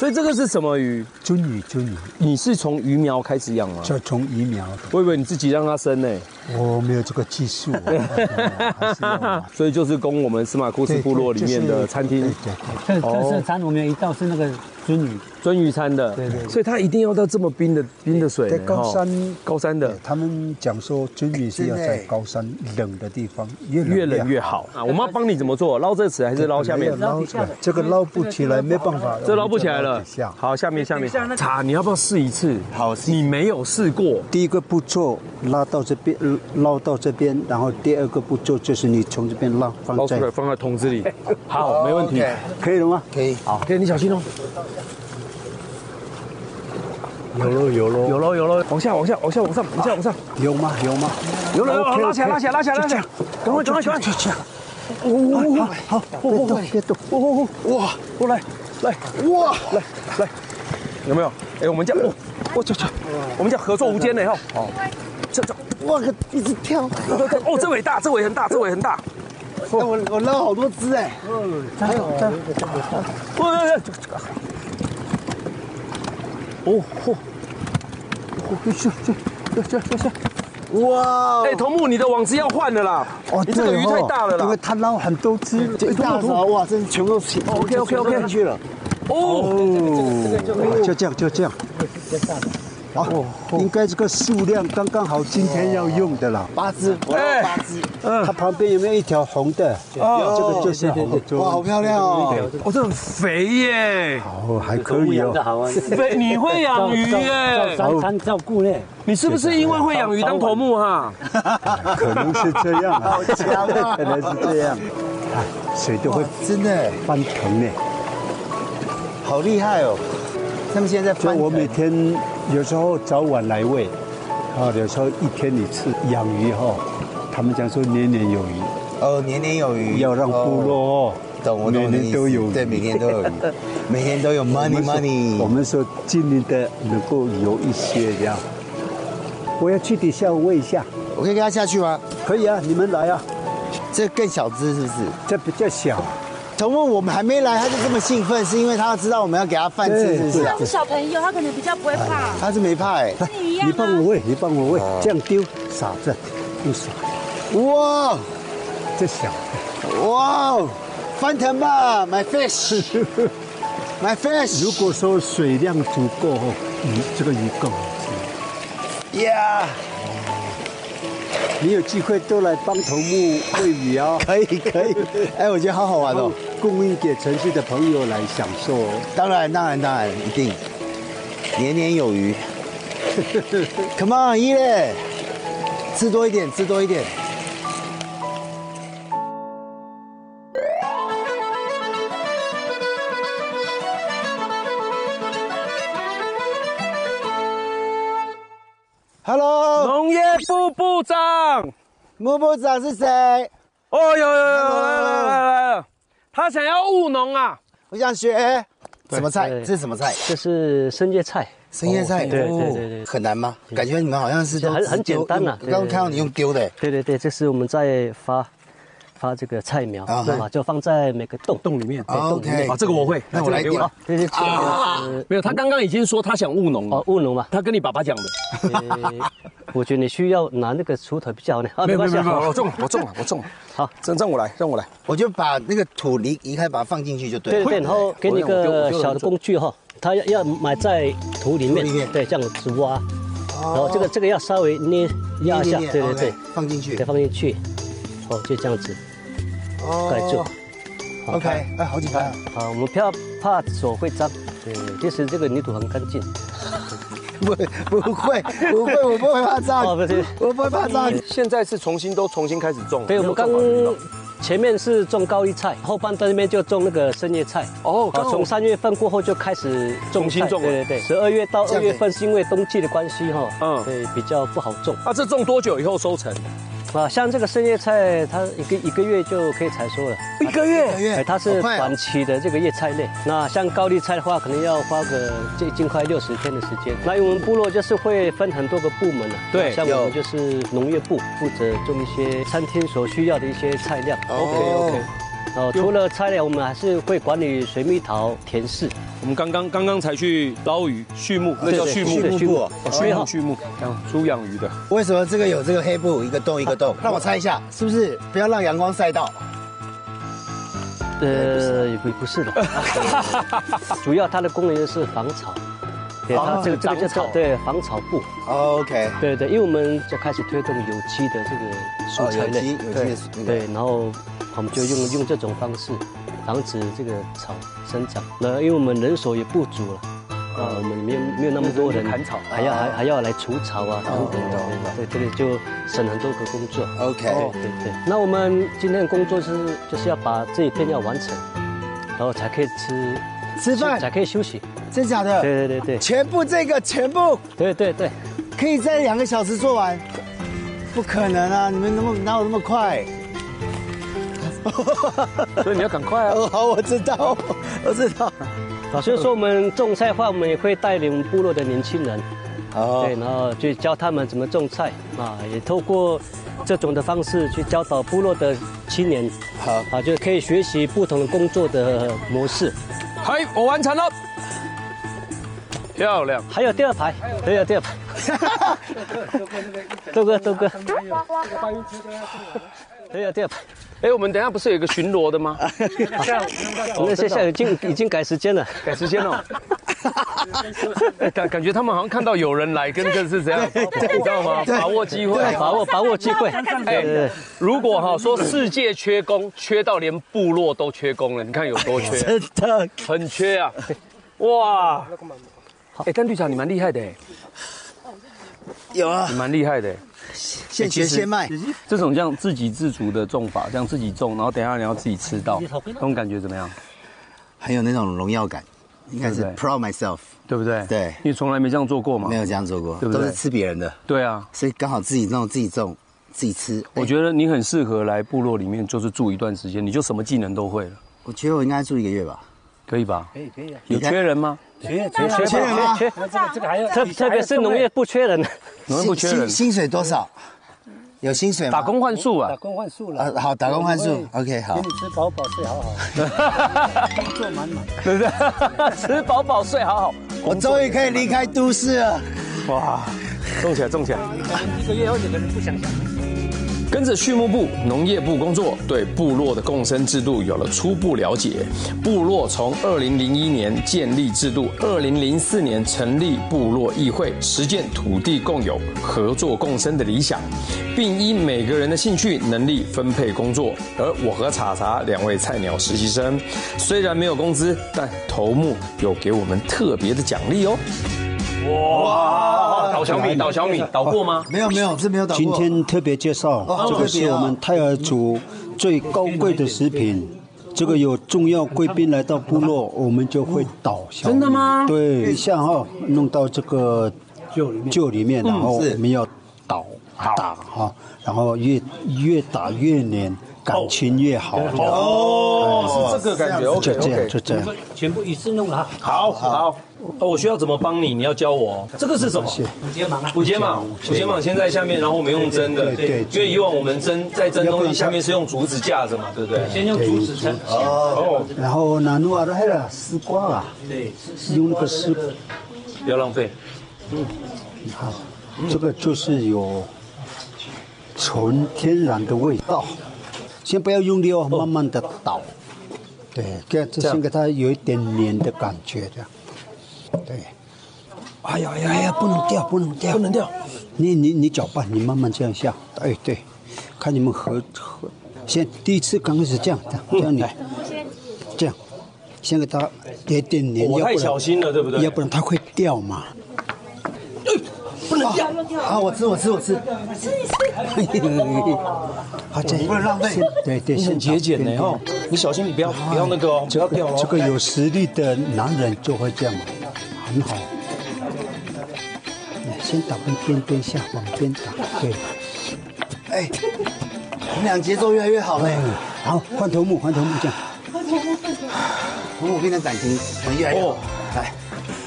所以这个是什么鱼？鳟鱼，鳟鱼，你是从鱼苗开始养吗？就从鱼苗的，我以为你自己让它生呢。我没有这个技术，所以就是供我们司马库斯部落里面的餐厅。对对这这是餐，我们有一道是那个鳟鱼，鳟鱼餐的。对对所以它一定要到这么冰的冰的水。在高山高山的他们讲说鳟鱼是要在高山冷的地方，越冷越冷越好啊！我们要帮你怎么做？捞这池还是捞下面？捞起来，这个捞不起来，没办法，这捞不起来了。好，下面下面。茶，你要不要试一次？好你没有试过。第一个步骤拉到这边，呃捞到这边，然后第二个步骤就是你从这边捞放在捞出，来放在桶子里。好，没问题。可以了吗？可以。好，可以，你小心哦。有喽有喽有喽有喽，往下往下往下往上往下往上，有吗有吗？有了有了，拉起来拉起来拉起来拉起来，赶快赶快赶快！就这样，哦好，好，别动别动，哦哦哇，过来来哇来来，有没有？哎，我们这样哦，我这这，我们叫合作无间呢哈。好，这这哇，个一直跳，哦，这尾大，这尾很大，这尾很大。我我捞好多只哎，加油加油！喂，哦嚯，去去去去去去！哇，哎，头目，你的网子要换了啦。哦，你这个鱼太大了啦因为。它捞很多只，一大勺哇，真是全部都起 OK，OK，OK 进去了。哦，哦，就这样就这样。好，应该这个数量刚刚好，今天要用的了。八只，我哎八只，嗯它旁边有没有一条红的？哦这个就是红的。哇，好漂亮哦！哦，这很肥耶。哦，还可以哦。肥，你会养鱼耶？照三照顾呢，你是不是因为会养鱼当头目哈？可能是这样啊，好强啊可能是这样。啊，水都会真的哎翻腾呢。好厉害哦！他们现在在翻。就我每天有时候早晚来喂，啊，有时候一天一次养鱼哈。他们讲说年年有余，哦，年年有余，要让部落哦，懂我懂每年都有余。对，每天都有余，每天都有 money money。我们说尽力的能够有一些这样。我要去底下喂一下，我可以跟他下去吗？可以啊，你们来啊，这更小只是不是？这比较小。头目，我们还没来，他就这么兴奋，是因为他要知道我们要给他饭吃，是不是小朋友，他可能比较不会怕。他是没怕哎。跟你一样你帮我啊。喂，你帮我喂，这样丢傻子，不傻，哇这小。哇，翻腾吧，my fish，my fish。如果说水量足够哦，鱼这个鱼更好吃。呀，你有机会都来帮头目喂鱼哦、可以可以，哎，我觉得好好玩哦。供应给城市的朋友来享受哦。当然当然当然，一定，年年有余。Come on，一嘞，吃多一点，吃多一点。Hello，农业部部长。木部长是谁？哦，有有有，来来来来了，他想要务农啊。我想学什么菜？这是什么菜？这是生叶菜，生叶菜。对哦对对对很难吗？感觉你们好像是都很很简单啊刚刚看到你用丢的。对对对，这是我们在发发这个菜苗，啊啊，就放在每个洞洞里面。啊 OK 啊，这个我会，那我来给我。对对对，呃没有，他刚刚已经说他想务农。了。哦，务农嘛，他跟你爸爸讲的。呃我觉得你需要拿那个锄头比较好呢，啊，没有没关系啊，有没有，我中了，我中了，我中了。好，让让我来，让我来。我就把那个土离离开，把它放进去就对了。对对对，然后给你个小的工具哈，它要要埋在土里面土里面，对，这样子挖，然后这个这个要稍微捏压一下，捏捏对对。对放进去。再。放进去，哦，就这样子。哦盖住。好 OK，哎，好紧张啊。啊，我们不要怕手会脏，对，其实这个泥土很干净。不不会 不会，我不会怕脏。哦，不是，我不会怕脏。现在是重新都重新开始种。对，我们刚前面是种高丽菜，后半段那边就种那个深叶菜。哦，从三月份过后就开始种重新种了对对对，十二月到二月份是因为冬季的关系哈，嗯嗯，对，比较不好种啊，这种多久以后收成？啊。像这个生叶菜，它一个一个月就可以采收了。一个月。哎，它是短期的这个叶菜类。那像高丽菜的话，可能要花个最近快六十天的时间。那因为我们部落就是会分很多个部门的，对像我们就是农业部负责种一些餐厅所需要的一些菜料。OK，OK 哦，除了菜呢，我们还是会管理水蜜桃、甜柿。我们刚刚刚刚才去捞鱼，畜牧，那叫畜牧，对对畜牧哦畜牧畜牧，养猪养鱼的。为什么这个有这个黑布，一个洞一个洞？让我猜一下，是不是不要让阳光晒到？呃，也不不是的，主要它的功能就是防草。对，它这个这个叫做对防草布。OK，对对，因为我们就开始推动有机的这个蔬菜类，哦有机有机的对，然后我们就用用这种方式防止这个草生长。那因为我们人手也不足了。啊，我们没有没有那么多人砍草还要还还要来除草啊等等的，对对，这里就省很多个工作。OK 对对对。那我们今天的工作是就是要把这一片要完成，然后才可以吃吃饭才可以休息。真假的？对对对对全部这个全部对对对。可以在两个小时做完？不可能啊！你们那么哪有那么快？所以你要赶快啊！哦，好，我知道，我知道。啊，所以说我们种菜的话，我们也会带领部落的年轻人，哦对，然后去教他们怎么种菜啊，也透过这种的方式去教导部落的青年，好啊，就可以学习不同的工作的模式。嗨，我完成了，漂亮。还有第二排，还有第二排，豆哥豆哥，还有第二排，哎，我们等一下不是有一个巡逻的吗？我们现在已经已经改时间了。改时间了。哎感感觉他们好像看到有人来，跟这是怎样，你知道吗？把握机会，把握把握机会，对对对，如果哈说世界缺工，缺到连部落都缺工了，你看有多缺，真的，很缺啊！哇，哎，但绿茶你蛮厉害的哎，有啊，蛮厉害的哎。现学现卖。这种这样自给自足的种法，这样自己种，然后等一下你要自己吃到，那种感觉怎么样？很有那种荣耀感，应该是 proud myself，对不对？对你从来没这样做过嘛？没有这样做过，对不对都是吃别人的，对啊，所以刚好自己弄、自己种、自己吃。我我觉得你很适合来部落里面，就是住一段时间，你就什么技能都会了，我觉得我应该住一个月吧。可以吧？可以可以啊，有缺人吗？缺缺人吗缺，这个还要特特别是农业不缺人，农业不缺人薪，薪水多少？有薪水吗？打工换宿啊打。工换宿了。啊，好，打工换宿。OK，好给。你吃饱饱睡好好，工作满满。对不对？吃饱饱睡好好。我终于可以离开都市了。哇，种起来，种起来。一个月后，有的人不想想。跟着畜牧部、农业部工作，对部落的共生制度有了初步了解。部落从二零零一年建立制度，二零零四年成立部落议会，实践土地共有、合作共生的理想，并依每个人的兴趣能力分配工作。而我和查查两位菜鸟实习生，虽然没有工资，但头目有给我们特别的奖励哦。哇！倒小米，倒小米，倒过吗？没有没有，这没有打过。今天特别介绍，这个是我们泰尔族最高贵的食品。这个有重要贵宾来到部落，我们就会倒小米。真的吗对，像哈弄到这个臼里面，臼里面，然后我们要倒打哈，然后越越打越黏，感情越好。哦，是这个感觉。就这样，就这样。全部一次弄了哈，好好，哦，我需要怎么帮你？你要教我哦。这个是什么？补睫毛啊。补睫毛，补睫毛先在下面，然后我们用针的。对对因为以往我们针在针东西下面是用竹子架着嘛，对不对？先用竹子撑。哦，然后拿努尔的那个丝瓜啊，对，用那个丝，不要浪费。嗯，好这个就是有纯天然的味道。先不要用力哦，慢慢的倒。对，这样这先给它有一点黏的感觉，这样。对。哎呀哎呀哎呀，不能掉，不能掉，不能掉。你你你搅拌，你慢慢这样下。哎对，看你们合合。先第一次刚开始这样这样这样你，这样，先给它点点黏，我太要不然小心了，对不对？要不然它会掉嘛。啊，我吃我吃我吃。好，这不能浪费。对对，你很节俭的哦，你小心你不要不要那个哦，不要掉哦。这个有实力的男人就会这样，很好。来先打边边边下，往边打，对。哎，我们俩节奏越来越好了。嗯，然后换头目，换头目这样。我们变成感情，我们越来越好。来，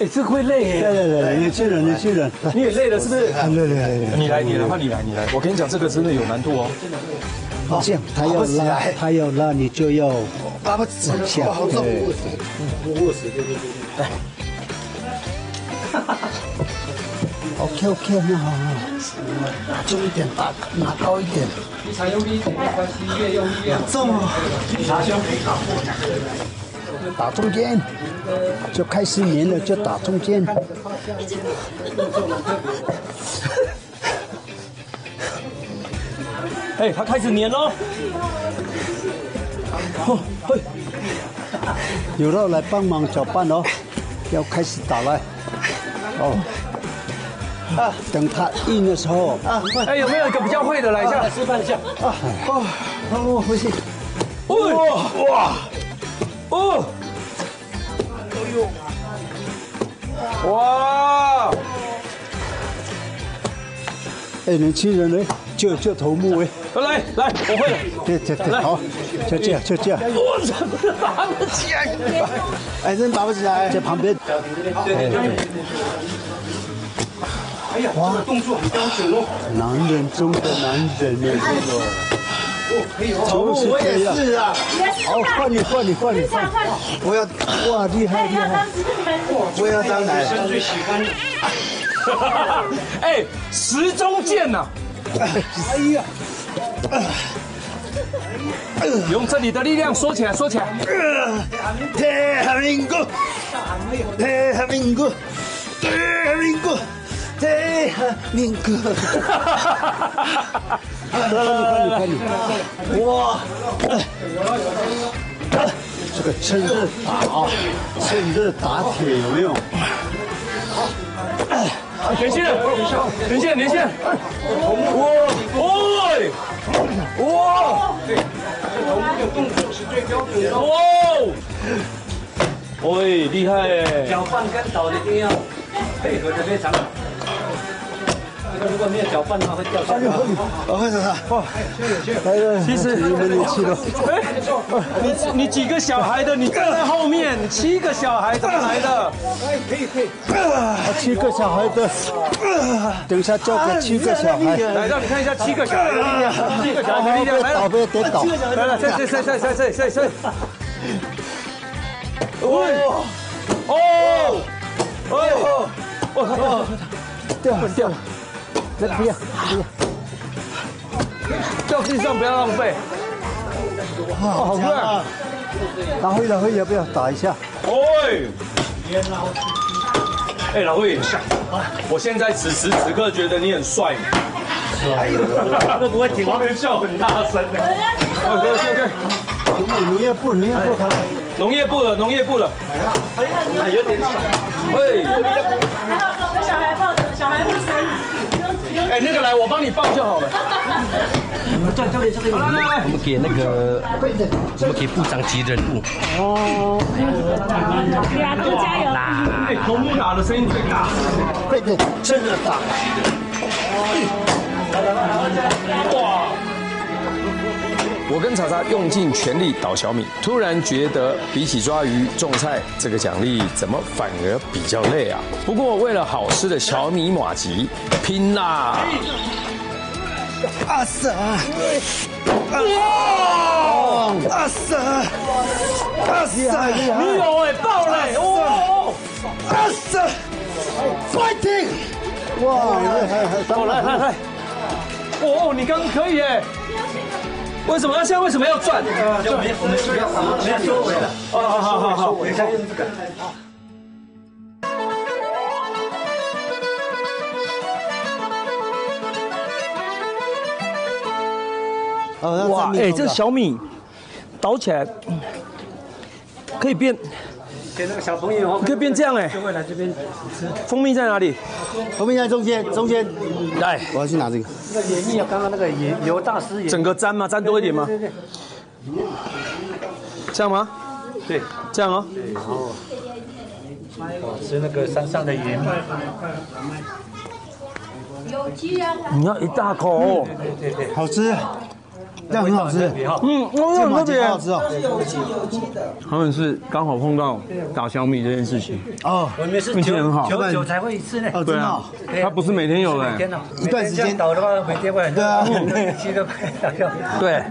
哎，这个会累来。来来，年轻人，年轻人，你也累了是不是？来来来来，你来，你来，换你来，你来。我跟你讲，这个真的有难度哦。好这样，他要拉，他要拉，你就要爸爸指往下，对。OK OK，那好好，拿重一点，打拿高一点。常用力，关系越用力越好。重哦，打中间，就开始粘了，就打中间。哎，他开始粘喽。哦，嘿，有人来帮忙搅拌哦，要开始打了。哦，啊，等它硬的时候，啊，哎，有没有一个比较会的来一下？示范一下。啊，哦，哦，回去。哇哇哦！哇！哎，年轻人呢，就就头目哎，来来，我会了。对对对，好，就这样就这样，我操，拔不起来！哎，真拔不起来。在旁边。哎对，哎呀，哇，动作很标准哦。男人中的男人呢，头目我也是啊，好，换你换你换你换，我要哇，厉害厉害。我也要当男生。最喜欢哎，时钟剑呐！哎呀，用这里的力量说起来，说起来。天哈民国，天哈民国，天哈民国，天哈民国。快点快点快点！哇，这个趁热打啊，趁热打铁有没有？连线，连线，连线！哇，哇，哇！对，头木的动作是最标准的。哇！喂，厉害！脚绊跟倒一定要配合的非常好。这个如果没有搅拌的话会掉下来。我会手他。其实你们年轻了，哎，你你几个小孩的？你站在后面，七个小孩怎么来的？啊七个小孩的，等一下叫个七个小孩。来，让你看一下七个小孩的力量，七个小孩的力量来倒了，别跌倒。来了，这这这这这这这这，喂，哦，哦，哦，掉了掉了，来不要不要，掉地上不要浪费。哇，好快！拿回来回要不要打一下？喂，哎，老魏，我现在此时此刻觉得你很帅。都不会停。旁边笑很大声的。OK OK OK，农业部农业部他农业部的农业部的，有点小。喂，还好跟小孩抱着，小孩不生。哎，那个来，我帮你放就好了。教教练，教练，来来来我们给那个，我们给部长级人物。哦对啊，都加油！哎，头目打的声音最大。对对，真的打。哇！我跟查查用尽全力捣小米，突然觉得比起抓鱼、种菜，这个奖励怎么反而比较累啊？不过为了好吃的小米马吉，拼啦！阿婶，哇！阿婶，阿婶，你有哎，爆嘞！哦，阿婶，fighting！哇，来来来，哦，你刚刚可以哎，为什么？那现在为什么要转？转没我们需要我们要收回了。哦，好好好好。等一下用这个。哦，哇，哎，这小米倒起来可以变，给那个小朋友哦，可以变这样哎。就会来这边吃。蜂蜜在哪里？蜂蜜在中间，中间，来，我要去拿这个。那个盐蜜啊，刚刚那个盐油大师也整个沾吗？沾多一点吗？对对对，这样吗？对，这样哦。然后吃那个山上的盐蜜。有机啊，你要一大口哦。对对对，好吃，这样很好吃。嗯，这哦，马很特别。吉好好吃哦。他们是刚好碰到打小米这件事情，哦，我们是运气很好。久久才会一次呢。哦，真的哦。它不是每天有的。一段时间倒的话，每天会很对啊 七都打掉。对，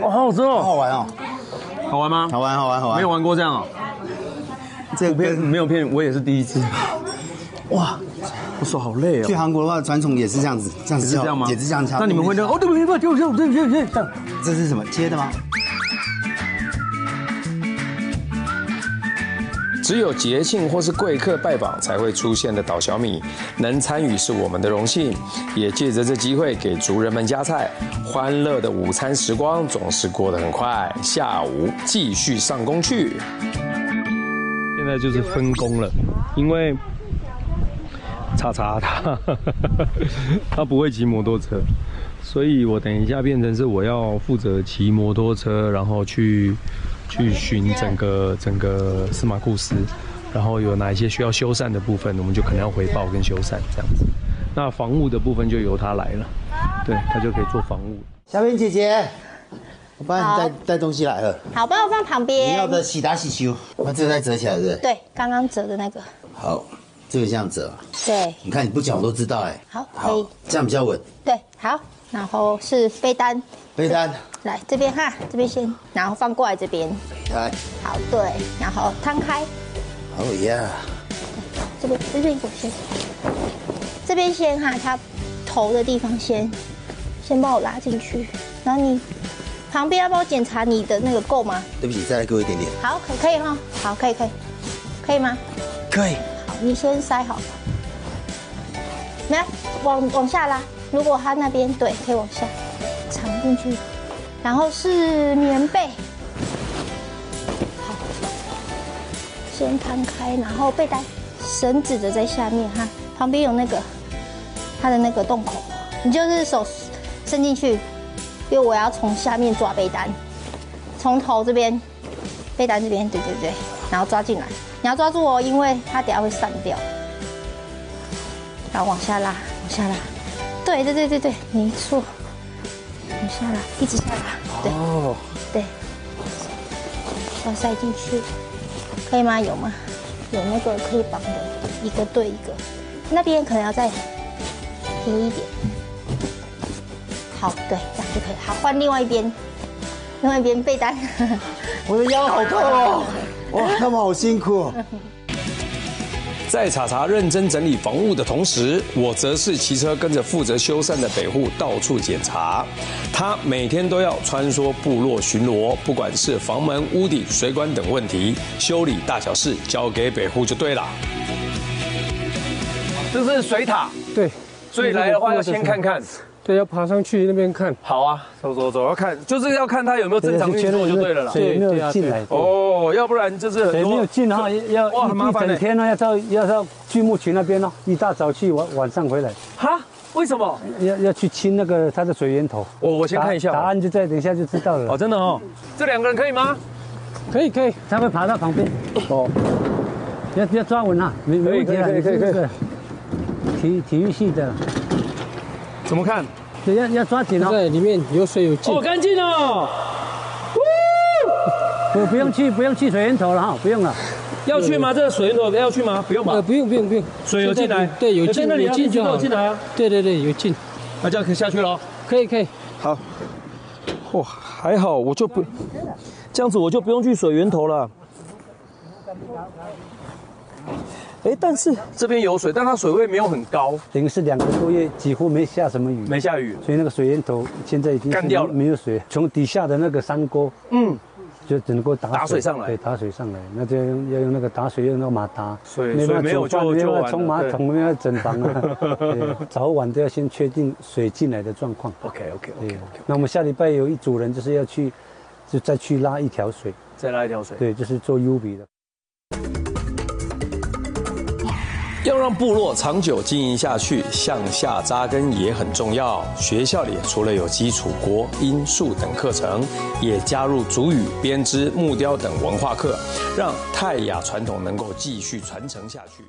哦，好好吃哦。好好玩哦，好玩吗？好玩好玩好玩。没有玩过这样哦。这个骗跟没有骗，我也是第一次。哇，我手好累去哦。韩国的话，传统也是这样子，这样子叫是这样吗？也是这样敲。那你们会这样？哦，对不起，对不起，对不起，对不起，对不起，这样。这是什么接的吗？只有节庆或是贵客拜访才会出现的倒小米，能参与是我们的荣幸，也借着这机会给族人们加菜。欢乐的午餐时光总是过得很快，下午继续上工去。现在就是分工了，因为查查他 他不会骑摩托车，所以我等一下变成是我要负责骑摩托车，然后去去巡整个整个司马库斯，然后有哪一些需要修缮的部分，我们就可能要回报跟修缮这样子。那房屋的部分就由他来了，对他就可以做房屋。小敏姐姐，我帮你带带东西来了。好，帮我放旁边。你要的洗打洗修，把这个再折起来，对不对？对，刚刚折的那个。好，这个这样折，对，你看你不讲我都知道哎。好，可以。这样比较稳。对，好，然后是被单，背单，来这边哈，这边先，然后放过来这边。来，好，对，然后摊开，哦耶，这边这边我先，这边先哈，它头的地方先，先帮我拉进去，然后你旁边要帮我检查你的那个够吗？对不起，再来给我一点点。好，可可以哈，好，可以可以，可以吗？可以。你先塞好。来，往往下拉。如果它那边对，可以往下藏进去。然后是棉被，好，先摊开，然后被单绳子的在下面哈，旁边有那个它的那个洞口，你就是手伸进去，因为我要从下面抓被单，从头这边，被单这边，对对对，然后抓进来，你要抓住哦，因为它等下会散掉。然后往下拉，往下拉，对对对对对，没错，往下拉，一直下拉，对，哦，对，要塞进去，可以吗？有吗？有那个可以绑的，一个对一个，那边可能要再平一点。好，对，这样就可以。好，换另外一边，另外一边被单。我的腰好痛哦，哇，他们好辛苦哦。在查查认真整理房屋的同时，我则是骑车跟着负责修缮的北户到处检查。他每天都要穿梭部落巡逻，不管是房门、屋顶、水管等问题，修理大小事交给北户就对了。这是水塔，对，所以来的话要先看看。对，要爬上去那边看。好啊，走走走，要看，就是要看它有没有正常运作就对了啦。对没有进来？哦，要不然就是很多没有多。进的话，要哇很麻一烦呢整天呢，要到要到锯木群那边哦，一大早去，晚晚上回来，哈？为什么？要要去清那个它的水源头。我我先看一下答答案就在等一下就知道了。哦，真的哦，这两个人可以吗？可以可以，他会爬到旁边。哦，要要抓稳啊，没没问题啊，可以可以可以你是那个体体育系的，怎么看？对，要要抓紧哦。在里面有水有进好。干净哦！不不用去不用去水源头了哈，不用了。要去吗？这个水源头要去吗？不用吧呃，？不用不用不用，水有进来对，有进那里有进就好有进来啊。对对对，有进，那这样可以下去了。可以可以。好，哇，还好，我就不这样子，我就不用去水源头了。哎，但是这边有水，但它水位没有很高，等于是两个多月几乎没下什么雨，没下雨。所以那个水源头现在已经干掉了。没有水，从底下的那个山沟，嗯，就只能够打打水上来。对，打水上来，那就要用要用那个打水用那个马达，水没有就就完了冲马桶，没办法整房啊，对，早晚都要先确定水进来的状况。OK OK 对 OK OK，那我们下礼拜有一组人就是要去，就再去拉一条水，再拉一条水。对，就是做 U 比的。要让部落长久经营下去，向下扎根也很重要。学校里除了有基础国、音、数等课程，也加入族语、编织、木雕等文化课，让泰雅传统能够继续传承下去。